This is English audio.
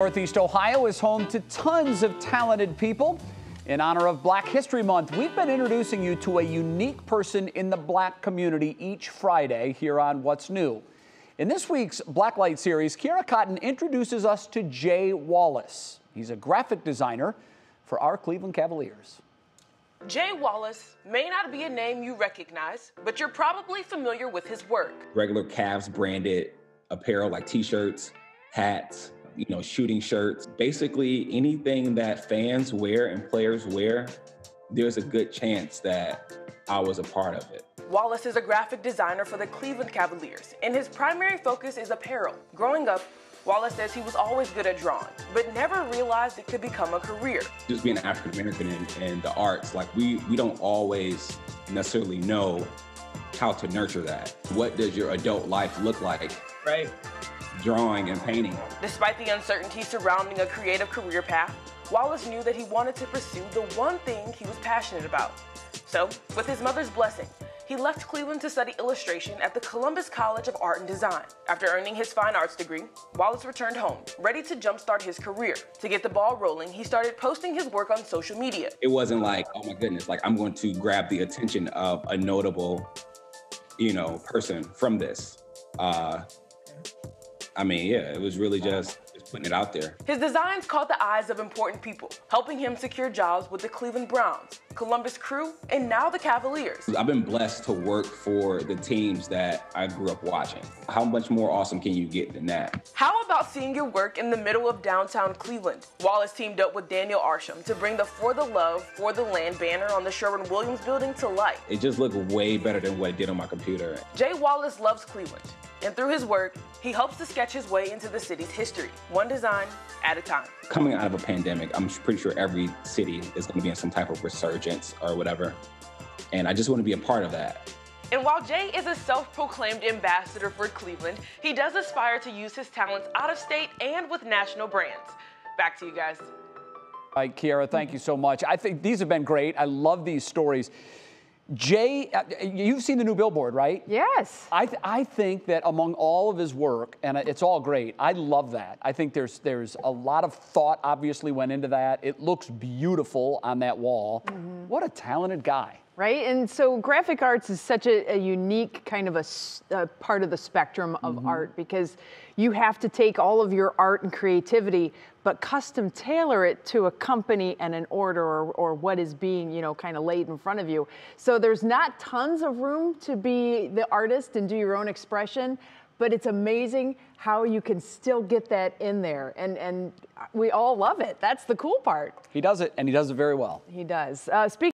Northeast Ohio is home to tons of talented people. In honor of Black History Month, we've been introducing you to a unique person in the black community each Friday here on What's New. In this week's Blacklight series, Kierra Cotton introduces us to Jay Wallace. He's a graphic designer for our Cleveland Cavaliers. Jay Wallace may not be a name you recognize, but you're probably familiar with his work. Regular Cavs branded apparel like t-shirts, hats, you know, shooting shirts, basically anything that fans wear and players wear, there's a good chance that I was a part of it. Wallace is a graphic designer for the Cleveland Cavaliers, and his primary focus is apparel. Growing up, Wallace says he was always good at drawing, but never realized it could become a career. Just being African American in, in the arts, like we, we don't always necessarily know how to nurture that. What does your adult life look like? Right drawing and painting. Despite the uncertainty surrounding a creative career path, Wallace knew that he wanted to pursue the one thing he was passionate about. So, with his mother's blessing, he left Cleveland to study illustration at the Columbus College of Art and Design. After earning his fine arts degree, Wallace returned home, ready to jumpstart his career. To get the ball rolling, he started posting his work on social media. It wasn't like, oh my goodness, like I'm going to grab the attention of a notable, you know, person from this. Uh, I mean, yeah, it was really just just putting it out there. His designs caught the eyes of important people, helping him secure jobs with the Cleveland Browns, Columbus Crew, and now the Cavaliers. I've been blessed to work for the teams that I grew up watching. How much more awesome can you get than that? How about seeing your work in the middle of downtown Cleveland? Wallace teamed up with Daniel Arsham to bring the For the Love, For the Land banner on the Sherwin-Williams building to life. It just looked way better than what it did on my computer. Jay Wallace loves Cleveland. And through his work, he helps to sketch his way into the city's history, one design at a time. Coming out of a pandemic, I'm pretty sure every city is going to be in some type of resurgence or whatever. And I just want to be a part of that. And while Jay is a self-proclaimed ambassador for Cleveland, he does aspire to use his talents out of state and with national brands. Back to you guys. All right, Kierra, thank you so much. I think these have been great. I love these stories. Jay, uh, you've seen the new billboard, right? Yes. I, th- I think that among all of his work, and it's all great, I love that. I think there's, there's a lot of thought obviously went into that. It looks beautiful on that wall. Mm-hmm. What a talented guy right? And so graphic arts is such a, a unique kind of a, a, part of the spectrum of mm-hmm. art because you have to take all of your art and creativity, but custom tailor it to a company and an order or, or what is being, you know, kind of laid in front of you. So there's not tons of room to be the artist and do your own expression, but it's amazing how you can still get that in there. And, and we all love it. That's the cool part. He does it, and he does it very well. He does. Uh, speaking